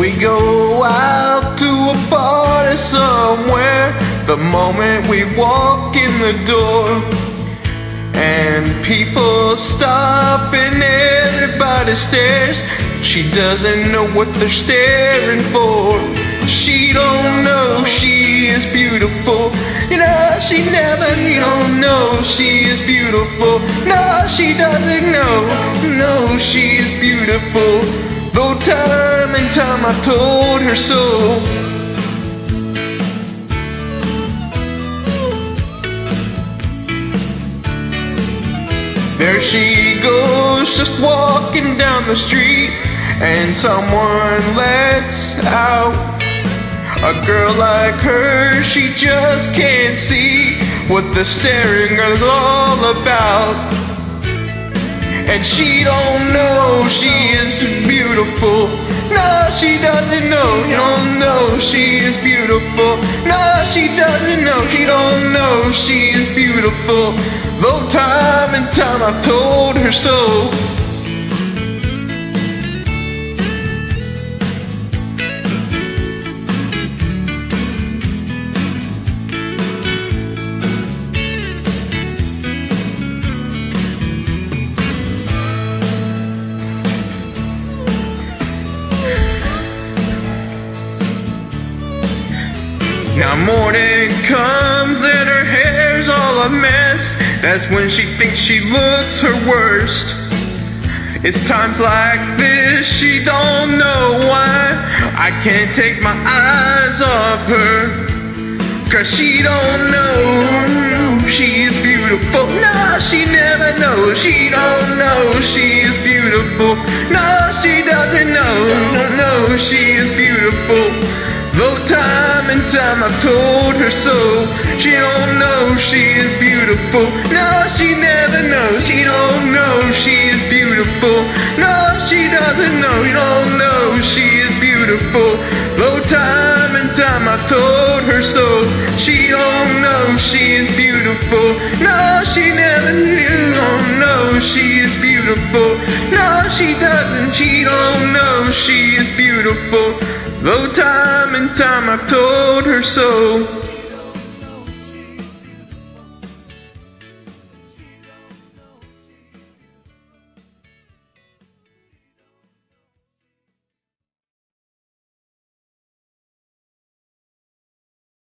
We go out to a party somewhere the moment we walk in the door. And people stop and everybody stares. She doesn't know what they're staring for. She don't know she is beautiful. You know, she never, you don't know she is beautiful. No, she doesn't know. No, she is beautiful. Though time and time I told her so. There she goes, just walking down the street, and someone lets out. A girl like her, she just can't see what the staring is all about. And she don't know she is beautiful. No, she doesn't know. Don't know she is beautiful. No, she doesn't know. She don't know she is beautiful. Though time and time I've told her so. Now morning comes and her hair's all a mess. That's when she thinks she looks her worst. It's times like this she don't know why I can't take my eyes off her. Cause she don't know she is beautiful. No, she never knows. She don't know she is beautiful. No, she doesn't know. No, no, she is beautiful. Time I've told her so. She don't know she is beautiful. No, she never knows. She don't know she is beautiful. No, she doesn't know. You don't know she is beautiful. Though time and time I've told her so. She don't know she is beautiful. No, she never you don't know she is beautiful. No, she doesn't. She don't know she is beautiful Though time and time I've told her so